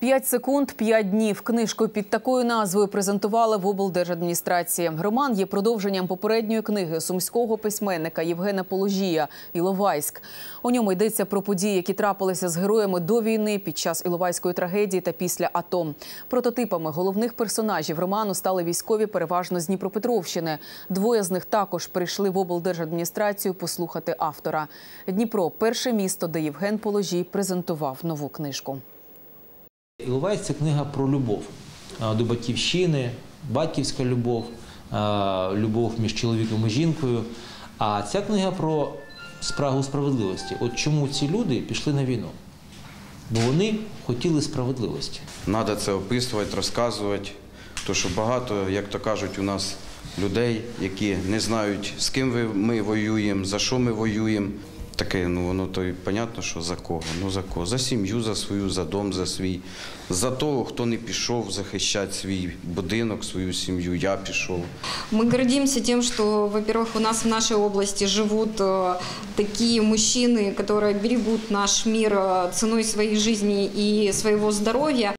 П'ять секунд, п'ять днів. Книжку під такою назвою презентували в облдержадміністрації. Роман є продовженням попередньої книги сумського письменника Євгена Положія Іловайськ. У ньому йдеться про події, які трапилися з героями до війни під час Іловайської трагедії та після АТО. Прототипами головних персонажів роману стали військові переважно з Дніпропетровщини. Двоє з них також прийшли в облдержадміністрацію послухати автора. Дніпро перше місто, де Євген Положій презентував нову книжку. Іловайськ – це книга про любов до батьківщини, батьківська любов, любов між чоловіком і жінкою. А ця книга про спрагу справедливості. От чому ці люди пішли на війну? Бо вони хотіли справедливості. Треба це описувати, розказувати. Тому що багато, як то кажуть, у нас людей, які не знають, з ким ми воюємо, за що ми воюємо Таке, ну воно то й понятно, що за кого. Ну за кого? За сім'ю, за свою, за дом, за свій, за того, хто не пішов захищати свій будинок, свою сім'ю. Я пішов. Мы гордимся тем, что, во-первых, у нас в нашей области живут э, такие мужчины, которые берегут наш мир э, ценой своей жизни и своего здоровья.